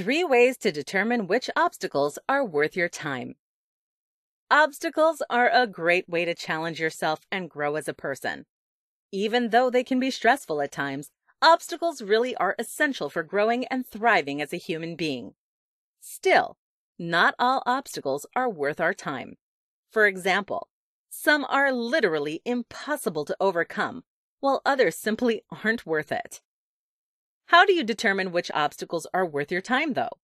Three ways to determine which obstacles are worth your time. Obstacles are a great way to challenge yourself and grow as a person. Even though they can be stressful at times, obstacles really are essential for growing and thriving as a human being. Still, not all obstacles are worth our time. For example, some are literally impossible to overcome, while others simply aren't worth it. How do you determine which obstacles are worth your time, though?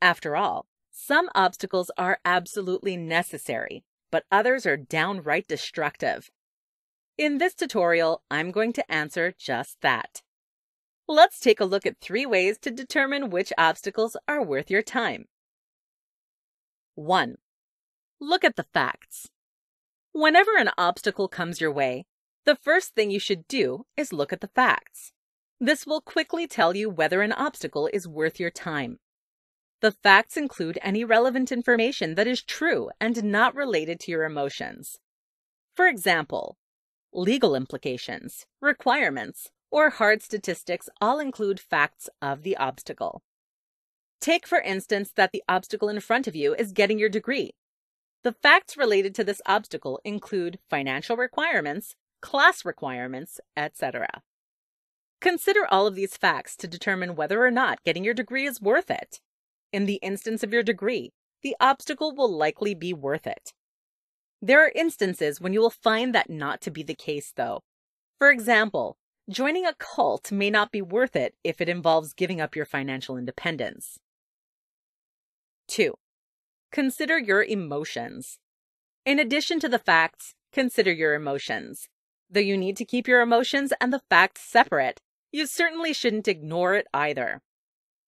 After all, some obstacles are absolutely necessary, but others are downright destructive. In this tutorial, I'm going to answer just that. Let's take a look at three ways to determine which obstacles are worth your time. 1. Look at the facts. Whenever an obstacle comes your way, the first thing you should do is look at the facts. This will quickly tell you whether an obstacle is worth your time. The facts include any relevant information that is true and not related to your emotions. For example, legal implications, requirements, or hard statistics all include facts of the obstacle. Take, for instance, that the obstacle in front of you is getting your degree. The facts related to this obstacle include financial requirements, class requirements, etc. Consider all of these facts to determine whether or not getting your degree is worth it. In the instance of your degree, the obstacle will likely be worth it. There are instances when you will find that not to be the case, though. For example, joining a cult may not be worth it if it involves giving up your financial independence. 2. Consider your emotions. In addition to the facts, consider your emotions. Though you need to keep your emotions and the facts separate, you certainly shouldn't ignore it either.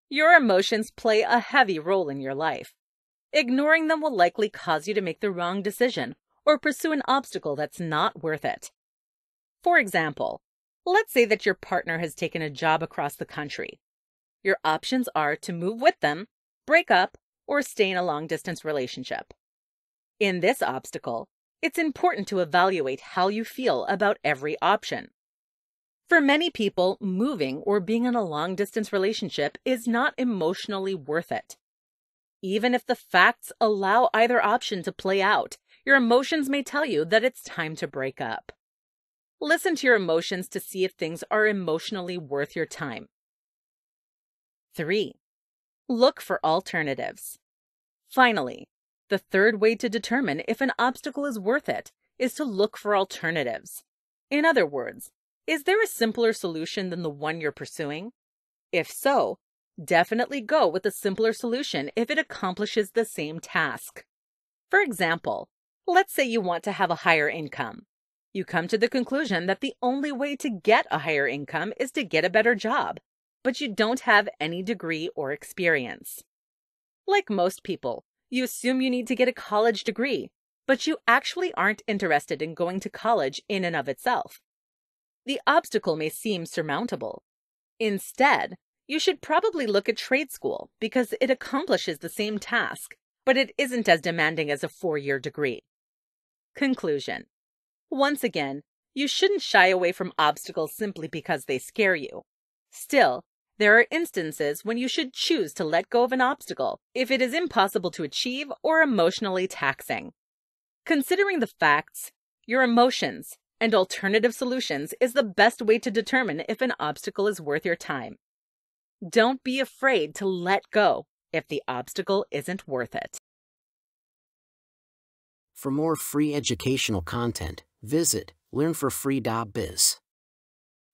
Your emotions play a heavy role in your life. Ignoring them will likely cause you to make the wrong decision or pursue an obstacle that's not worth it. For example, let's say that your partner has taken a job across the country. Your options are to move with them, break up, or stay in a long distance relationship. In this obstacle, it's important to evaluate how you feel about every option. For many people, moving or being in a long distance relationship is not emotionally worth it. Even if the facts allow either option to play out, your emotions may tell you that it's time to break up. Listen to your emotions to see if things are emotionally worth your time. 3. Look for alternatives. Finally, the third way to determine if an obstacle is worth it is to look for alternatives. In other words, is there a simpler solution than the one you're pursuing? If so, definitely go with the simpler solution if it accomplishes the same task. For example, let's say you want to have a higher income. You come to the conclusion that the only way to get a higher income is to get a better job, but you don't have any degree or experience. Like most people, you assume you need to get a college degree, but you actually aren't interested in going to college in and of itself the obstacle may seem surmountable. Instead, you should probably look at trade school because it accomplishes the same task, but it isn't as demanding as a four year degree. Conclusion Once again, you shouldn't shy away from obstacles simply because they scare you. Still, there are instances when you should choose to let go of an obstacle if it is impossible to achieve or emotionally taxing. Considering the facts, your emotions, and alternative solutions is the best way to determine if an obstacle is worth your time. Don't be afraid to let go if the obstacle isn't worth it. For more free educational content, visit learnforfree.biz.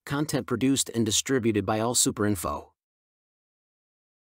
Content produced and distributed by AllSuperInfo.